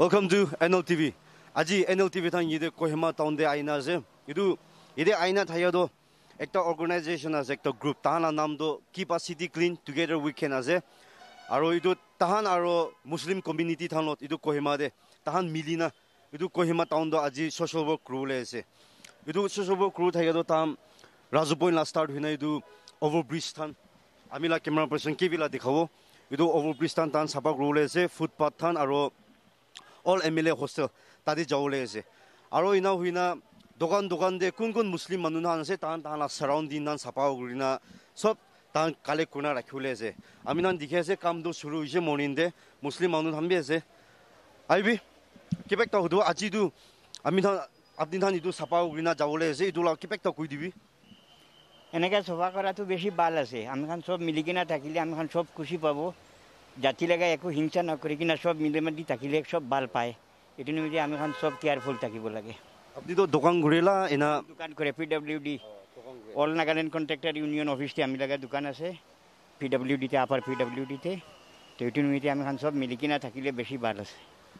Welcome to NLTV. আজি NLTV থান ইদে কোহিমা টাউনতে আইনা আছে ইদু ইদে আইনা থাইয়াদো একটা অর্গানাইজেশন আছে একটা গ্রুপ তাহানার নাম তো কিপ আ সিটি ক্লিন টুগেদার উইকেন আছে আৰু এইটো তাহান আৰু মুছলিম কমিউনিটি থানত এইটো কহিমা দে তাহান মিলিনা এইটো কহিমা টাউনটো আজি ছ'চিয়েল ৱৰ্ক ক্ৰু ওলাই আছে এইটো ছ'চিয়েল ৱৰ্ক ক্ৰু থাকেতো তাহান ৰাজু পইণ্ট লাষ্ট ষ্টাৰ্ট হৈ নাই এইটো অভাৰ ব্ৰিজ থান আমি লা কেমেৰা পাৰ্চন কেবিলা দেখাব এইটো অভাৰ ব্ৰিজ থান তাহান চাফা ক্ৰু ওলাই আছে ফুটপাথ থান আৰু All M L A hostel তাতে যাব আছে আৰু ইনা হুইনা দোকান দোকান দে কোন কোন মুছলিম মানুহ নান আছে তাহান তাহান চাৰাউণ্ডিং নান চাফা কৰি না চব তাহান কালেক্ট কৰি ৰাখিবলৈ আছে আমি নান দেখি আছে কামটো চুৰু হৈছে মৰ্ণিং দে মুছলিম মানুহ বি আছে আহিবি কিবা এটা সুধো আজিতো আমি থান আপুনি থান এইটো চাফা কৰি না যাবলৈ আছে এইটো কিবা এটা কৈ দিবি এনেকৈ চফা কৰাটো বেছি ভাল আছে আমি খান চব মিলি কিনে থাকিলে আমি খান চব খুচি পাব জাতি লগা একো হিংসা নকৰি কিনে চব মিলি মাতি থাকিলে চব ভাল পায়। এইটো নিমিত্তে আমি খান চব কেয়াৰফুল থাকিব লাগে। আপুনিতো দোকান ঘূৰিলা এনা দোকান কৰে P W D All Nagaland contractor union অফিচতে আমি লগা দোকান আছে। পি ডাব্লিউ ডিতে আপাৰ পি ডাব্লিউ ডিতে তো এইটো নিমিত্তে আমি খান চব মিলি কিনে থাকিলে বেছি ভাল আছে।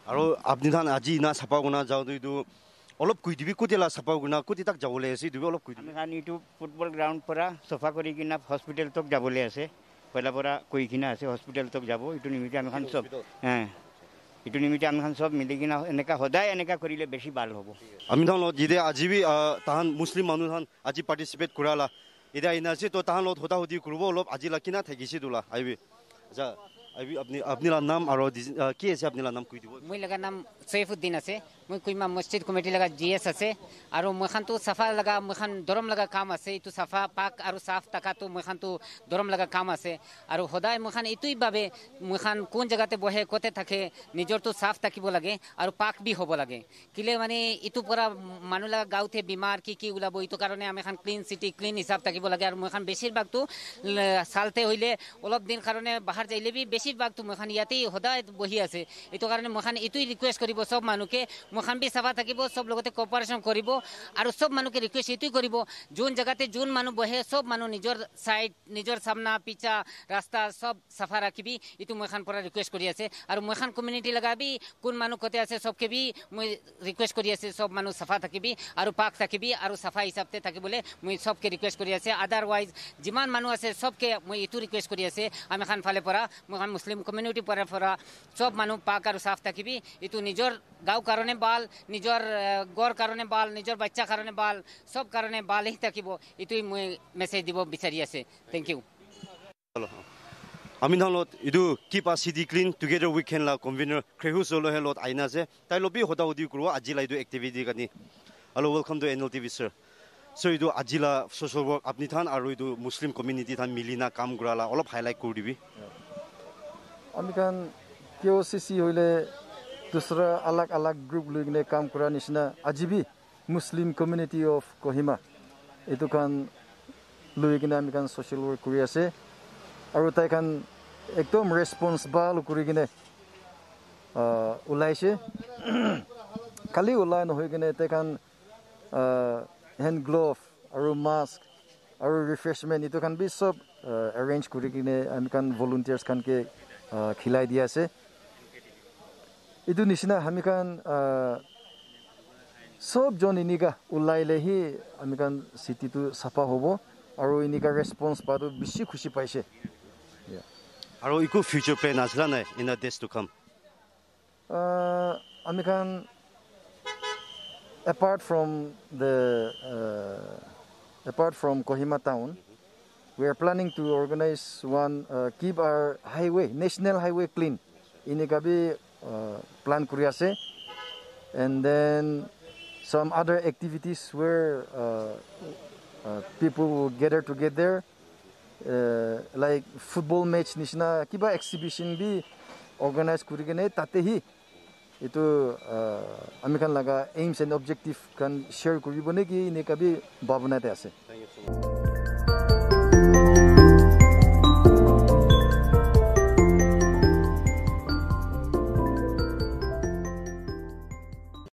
আৰু আপুনি থান আজি ইনা চাফা কৰি যাওঁতে এইটো অলপ কৈ দিবি কোতিয়ালা চাফা কৰি কোটি তাক যাবলৈ আছে অলপ কৈ দিবি। এইটো ফুটবল গ্ৰাউণ্ড পৰা চফা কৰি কিনে হস্পিটেলটোক যাবলৈ আছে। পইলাৰ পৰা কৈ কিনে আছে হস্পিটেলটোক যাব এইটো নিমিত্তে আমি খান চব হ্যাঁ এইটো নিমিত্তে আমি খান চব মিলি কিনে এনেকুৱা সদায় এনেকুৱা কৰিলে বেছি ভাল হ'ব আমি লগত যেতিয়া আজি বি তাহান মুছলিম মানুহ থান আজি পাৰ্টিচিপেট কৰালা এতিয়া আছে তো তাহান লগত সোধা সুধি কৰিব অলপ আজি লাকিনা থাকিছে তোলা আহিবি আচ্ছা আহিবি আপুনি আপোনাৰ নাম আৰু কি আছে আপোনাৰ নাম কৈ দিব মই লগা নাম চৈফুদ্দিন আছে মই কুইমা মছজিদ কমিটি লগা জি এছ আছে আৰু মইখানটো চাফা লগা মইখান দৰম লগা কাম আছে এইটো চাফা পাক আৰু চাফ টকাটো মইখানটো দৰম লগা কাম আছে আৰু সদায় মইখান এইটোৱেই বাবে মইখান কোন জেগাতে বহে ক'তে থাকে নিজৰটো চাফ থাকিব লাগে আৰু পাক বি হ'ব লাগে কেলে মানে ইটোৰ পৰা মানুহ লগা গাঁৱতে বেমাৰ কি কি ওলাব এইটো কাৰণে আমি এখন ক্লিন চিটি ক্লিন হিচাপ থাকিব লাগে আৰু মইখান বেছিভাগটো চালতে হ'লে অলপ দিন কাৰণে বাহিৰ যাইলে বি বেছিভাগটো মইখান ইয়াতেই সদায় বহি আছে এইটো কাৰণে মইখান এইটোৱেই ৰিকুৱেষ্ট কৰিব চব মানুহকে মইখান বি চাফা থাকিব চব লগতে কপাৰেশ্যন কৰিব আৰু চব মানুহকে ৰিকুৱেষ্ট এইটোৱে কৰিব যোন জেগাতে যোন মানুহ বহে চব মানুহ নিজৰ ছাইড নিজৰ চামনা পিছা চব চাফা ৰাখিবি এইটো মইখান পৰা ৰিকুৱেষ্ট কৰি আছে। আৰু মইখান কমিউনিটি লগাবি কোন মানুহ কতে আছে চবকে বি মই ৰিকুৱেষ্ট কৰি আছে চব মানুহ চাফা থাকিবি আৰু পাক থাকিবি আৰু চাফা হিচাপতে থাকিবলৈ মই চবকে ৰিকুৱেষ্ট কৰি আছে। আদাৰৱাইজ যিমান মানুহ আছে চবকে মই এইটো ৰিকুৱেষ্ট কৰি আছে। আমি খান ফালে পৰা মই মুছলিম কমিউনিটিৰ পৰা পৰা চব মানুহ পাক আৰু চাফ থাকিবি এইটো নিজৰ গাঁও কাৰণে ভাল নিজৰ গড় কাৰণে ভাল নিজৰ বাচ্চাৰ কাৰণে ভাল চব কাৰণে ভালেই থাকিব এইটোৱেই মই মেছেজ দিব বিচাৰি আছে থেংক ইউ আমি ধানত এইটো keep a city clean together weekend লা কনভেনাৰ ক্ৰেহু চলহে লগত আইনা আছে তাই লবি সদা সুধি কৰোঁ আজি লা এইটো এক্টিভিটি কাৰণে hello' welcome to N L TV sir so' এইটো আজি লা ছ'চিয়েল ৱৰ্ক আপুনি থান আৰু এইটো মুছলিম কমিউনিটি থান মিলি না কাম কৰালা অলপ হাইলাইট কৰি দিবি আমি কাৰণ কিয় চি চি হ'লে দুচৰা আলাগ আলাগ গ্ৰুপ লৈ কিনে কাম কৰা নিচিনা আজি বি মুছলিম কমিউনিটি অফ কহিমা এইটো কাৰণ লৈ কিনে আমি কাৰণ ছ'চিয়েল ৱৰ্ক কৰি আছে আৰু তাই কাৰণ একদম ৰেচপন্স ভাল কৰি কিনে ওলাইছে খালি ওলাই নহয় কিনে তাই কাৰণ হেণ্ড গ্ল'ভ আৰু মাস্ক আৰু ৰিফ্ৰেছমেণ্ট এইটো খান বি চব এৰেঞ্জ কৰি কিনে আমি কাৰণ ভলণ্টিয়াৰ্ছ খানকে খিলাই দি আছে এইটো নিচিনা আমি কাৰণ চবজন এনেকা ওলাইলেহি আমি কাৰণ চিটিটো চাফা হ'ব আৰু এনেকা ৰেচপন্স পোৱাটো বেছি খুচি পাইছে আৰু একো ফিউচাৰ প্লেন আছিলা নাই ইন দ্য ডেজ টু কাম আমি কাৰণ apart from the apart from Kohima town we are planning to organize one uh, keep our highway national highway clean. Ini kabi uh, plan kuri ase and then some other activities where uh, uh, people will gather together uh, like football match nishna kiba exhibition bi organize kuri kene tate hi itu uh, ami kan laga aims and objective kan share